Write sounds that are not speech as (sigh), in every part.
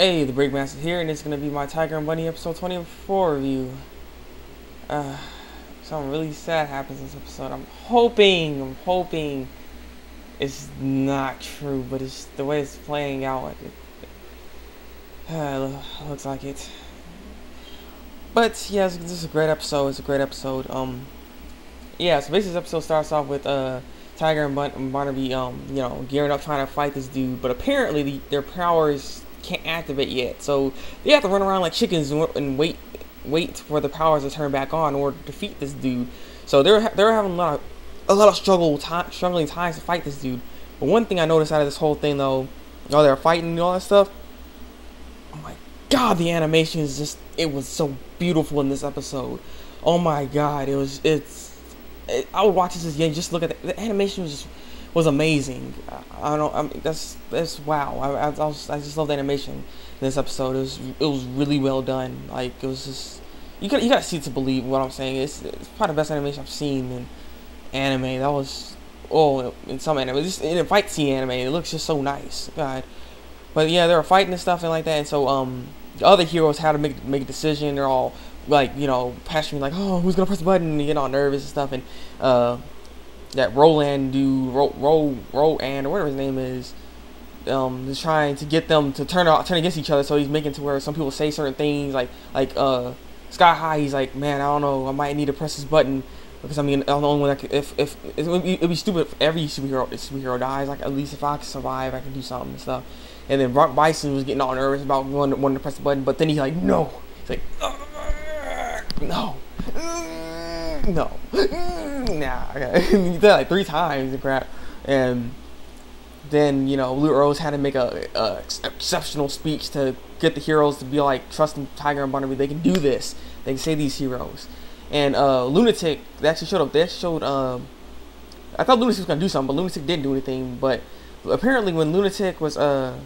Hey, the Breakmaster here, and it's gonna be my Tiger and Bunny episode 24 review. Uh, something really sad happens in this episode. I'm hoping, I'm hoping it's not true, but it's the way it's playing out. It, uh, (sighs) looks like it. But yes, this is a great episode. It's a great episode. Um, yeah. So basically, this episode starts off with uh Tiger and Barnaby, um, you know, gearing up trying to fight this dude, but apparently the, their powers can't activate yet. So they have to run around like chickens and, wait wait for the powers to turn back on or defeat this dude. So they're they're having a lot of a lot of struggle time, struggling times to fight this dude. But one thing I noticed out of this whole thing though, while they're fighting and all that stuff, oh my god, the animation is just it was so beautiful in this episode. Oh my god, it was it's it, I would watch this again just look at the, the animation was just was amazing. I, don't. I mean, that's that's wow. I, I, I, was, I just love the animation in this episode. It was it was really well done. Like it was just you got you got to see to believe what I'm saying. It's it's probably the best animation I've seen in anime. That was oh in some anime, just in a fight scene anime. It looks just so nice. God, but yeah, they were fighting and stuff and like that. And so um the other heroes had to make make a decision. They're all like you know passionate like oh who's gonna press the button and you get all nervous and stuff and uh that Roland do Ro Ro Roland or whatever his name is, um, is trying to get them to turn out turn against each other. So he's making to where some people say certain things like like uh Sky High. He's like, man, I don't know, I might need to press this button because I mean I'm the only one that could, if if it would be, it'd be stupid if every superhero superhero dies. Like at least if I can survive, I can do something and stuff. And then Rock Bison was getting all nervous about wanting, wanting to press the button, but then he's like, no, he's like, no, (laughs) no nah. (laughs) he did like three times and crap. And then, you know, Blue Rose had to make a, a, exceptional speech to get the heroes to be like, trusting Tiger and Barnaby, they can do this. They can save these heroes. And uh, Lunatic, they actually showed up. They showed, um, I thought Lunatic was going to do something, but Lunatic didn't do anything. But apparently when Lunatic was, uh,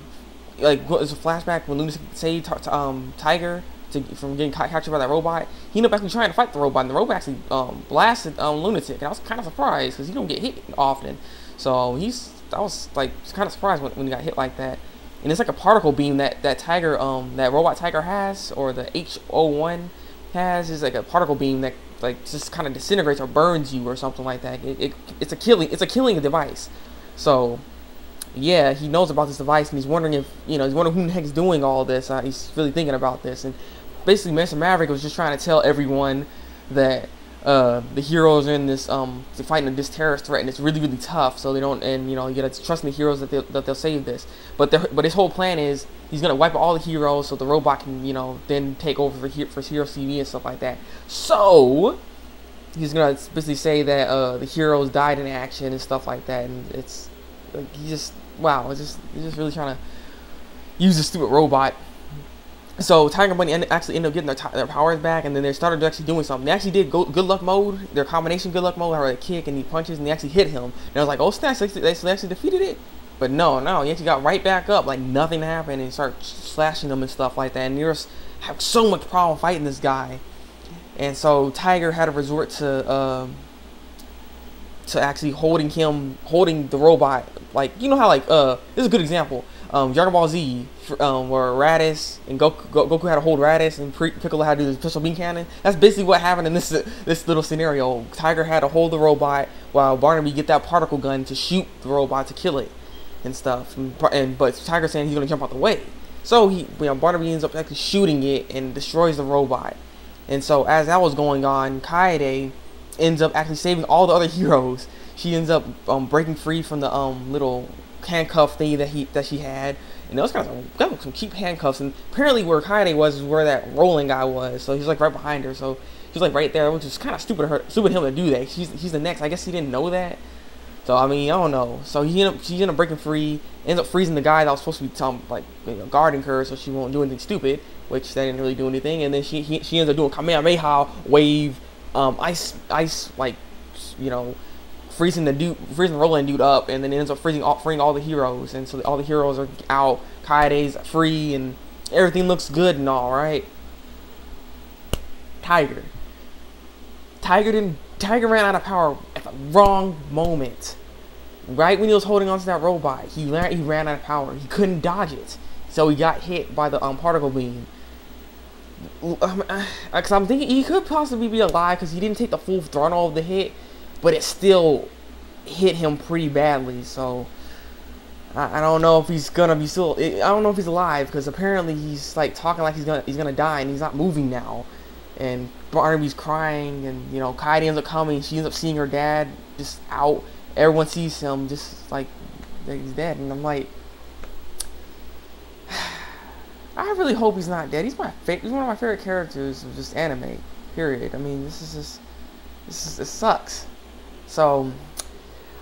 like, it was a flashback when Lunatic saved um, Tiger to, from getting captured by that robot. He ended up actually trying to fight the robot, and the robot actually um, blasted um, Lunatic. And I was kind of surprised because he don't get hit often. So he's I was like kind of surprised when, when he got hit like that. And it's like a particle beam that that Tiger um that robot Tiger has or the H01 has is like a particle beam that like just kind of disintegrates or burns you or something like that. It, it it's a killing it's a killing device. So yeah, he knows about this device and he's wondering if you know he's wondering who the heck's doing all this. Uh, he's really thinking about this and basically Mr. Maverick was just trying to tell everyone that uh, the heroes are in this um fighting this terrorist threat and it's really really tough so they don't and you know you gotta trust in the heroes that they'll, that they'll save this but but his whole plan is he's gonna wipe out all the heroes so the robot can you know then take over for, for Hero TV and stuff like that so he's gonna basically say that uh, the heroes died in action and stuff like that and it's like he just wow it's just he's just really trying to use a stupid robot so Tiger Bunny actually ended up getting their, their powers back, and then they started actually doing something. They actually did go, good luck mode, their combination good luck mode, where they kick and he punches, and they actually hit him. And I was like, oh snap, they, they actually defeated it. But no, no, he actually got right back up, like nothing happened, and started slashing them and stuff like that. And you just have so much problem fighting this guy. And so Tiger had to resort to um, to actually holding him, holding the robot. Like you know how like uh, this is a good example um, Dragon Ball Z, um, where Raditz and Goku, Goku had to hold Raditz and Pre Piccolo had to do the pistol beam cannon. That's basically what happened in this this little scenario. Tiger had to hold the robot while Barnaby get that particle gun to shoot the robot to kill it and stuff. And, and but Tiger saying he's gonna jump out the way. So he, you know, Barnaby ends up actually shooting it and destroys the robot. And so as that was going on, Kaede ends up actually saving all the other (laughs) heroes. She ends up um, breaking free from the um, little handcuff thing that he that she had, and those guys got some cheap handcuffs. And apparently, where Kaede was is where that rolling guy was. So he's like right behind her. So he's like right there, which is kind of stupid her, stupid him to do that. He's he's the next. I guess he didn't know that. So I mean, I don't know. So he ended up, she ended up breaking free, ends up freezing the guy that was supposed to be um, like you know, guarding her, so she won't do anything stupid. Which they didn't really do anything. And then she he, she ends up doing Kamehameha wave, um, ice ice like you know freezing the dude, freezing Roland dude up, and then ends up freezing all, freeing all the heroes, and so all the heroes are out. Kaede's free, and everything looks good and all right. Tiger. Tiger didn't. Tiger ran out of power at the wrong moment. Right when he was holding onto that robot, he ran. He ran out of power. He couldn't dodge it. So he got hit by the um, particle beam. Because uh, I'm thinking he could possibly be alive because he didn't take the full throttle of the hit, but it still hit him pretty badly. So I, I don't know if he's gonna be still. I don't know if he's alive because apparently he's like talking like he's gonna he's gonna die and he's not moving now. And Barnaby's crying and you know Kaede ends up coming. She ends up seeing her dad just out. Everyone sees him just like he's dead, and I'm like. (sighs) I really hope he's not dead. He's my fa- he's one of my favorite characters of just anime. Period. I mean, this is just this is this sucks. So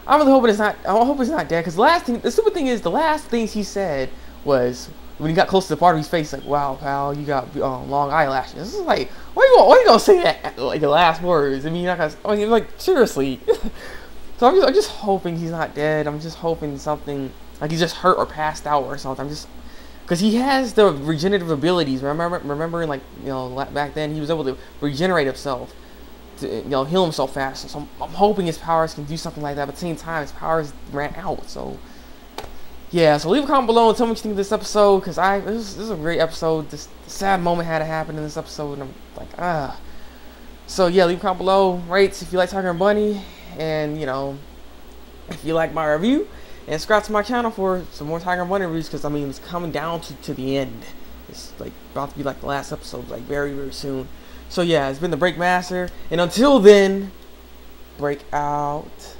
I'm really hoping it's not. I hope it's not dead. Because the last thing, the stupid thing is, the last things he said was when he got close to the part of his face, like, "Wow, pal, you got um, long eyelashes." This is like, why you, why you gonna say that? Like the last words. I mean, you're not gonna. I mean, like seriously. (laughs) so I'm just, I'm just hoping he's not dead. I'm just hoping something like he's just hurt or passed out or something. I'm just because he has the regenerative abilities. Remember, remembering like you know back then he was able to regenerate himself, to you know heal himself faster. So I'm, I'm hoping his powers can do something like that. But at the same time, his powers ran out. So yeah, so leave a comment below and tell me what you think of this episode. Because I this, this is a great episode. This sad moment had to happen in this episode, and I'm like ah. So yeah, leave a comment below. Rates if you like Tiger and Bunny, and you know if you like my review. And subscribe to my channel for some more Tiger and Bunny reviews because I mean it's coming down to, to the end. It's like about to be like the last episode, like very very soon. So yeah, it's been the Break Master, and until then, break out.